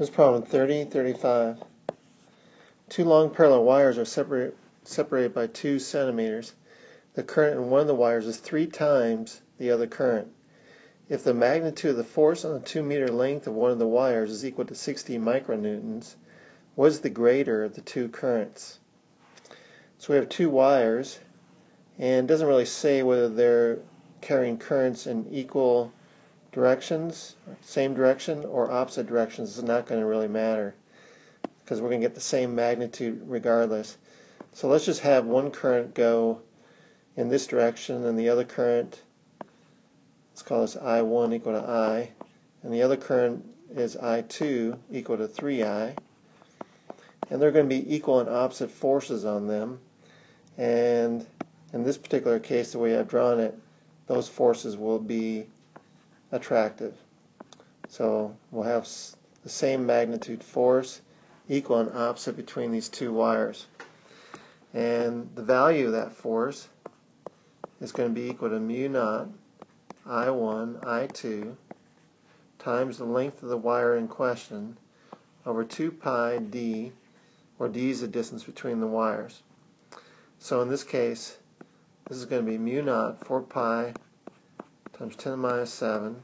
Here's problem 30, 35. Two long parallel wires are separate, separated by 2 centimeters. The current in one of the wires is three times the other current. If the magnitude of the force on the 2 meter length of one of the wires is equal to 60 micronewtons, what is the greater of the two currents? So we have two wires, and it doesn't really say whether they're carrying currents in equal directions, same direction, or opposite directions is not going to really matter because we're going to get the same magnitude regardless. So let's just have one current go in this direction and the other current, let's call this I1 equal to I, and the other current is I2 equal to 3I. And they're going to be equal and opposite forces on them. And in this particular case, the way I've drawn it, those forces will be attractive. So we'll have the same magnitude force, equal and opposite between these two wires. And the value of that force is going to be equal to mu naught I1, I2 times the length of the wire in question over 2 pi d, where d is the distance between the wires. So in this case, this is going to be mu naught 4 pi times 10 to the minus 7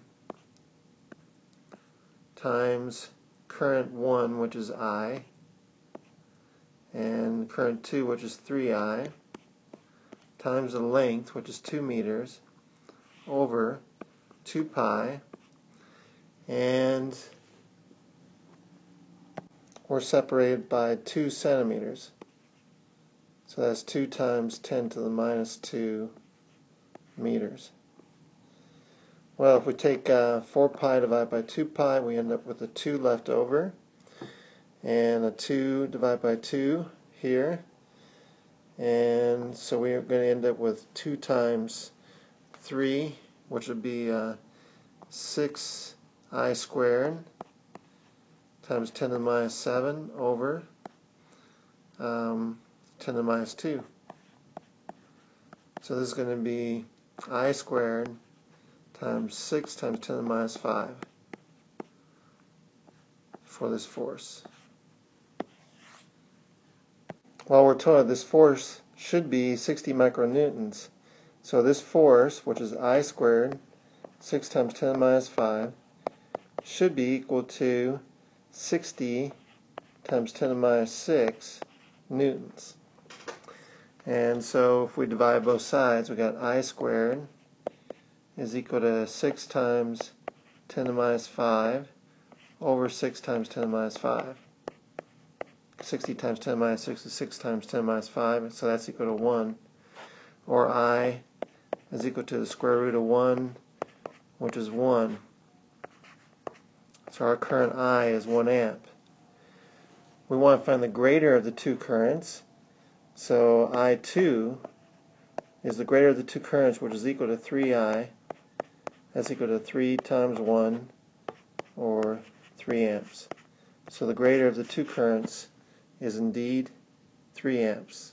times current 1, which is I, and current 2, which is 3I, times the length, which is 2 meters, over 2 pi, and we're separated by 2 centimeters. So that's 2 times 10 to the minus 2 meters. Well, if we take uh, 4 pi divided by 2 pi, we end up with a 2 left over. And a 2 divided by 2 here. And so we're going to end up with 2 times 3, which would be uh, 6i squared times 10 to the minus 7 over um, 10 to the minus 2. So this is going to be i squared times 6 times 10 to the minus 5 for this force. Well, we're told this force should be 60 micronewtons. So this force, which is I squared, 6 times 10 to the minus 5, should be equal to 60 times 10 to the minus 6 newtons. And so if we divide both sides, we got I squared is equal to 6 times 10 to the minus 5 over 6 times 10 to the minus 5. 60 times 10 to the minus 6 is 6 times 10 to the minus 5, so that's equal to 1. Or I is equal to the square root of 1, which is 1. So our current I is 1 amp. We want to find the greater of the two currents. So I2 is the greater of the two currents, which is equal to 3I. That's equal to 3 times 1, or 3 amps. So the greater of the two currents is indeed 3 amps.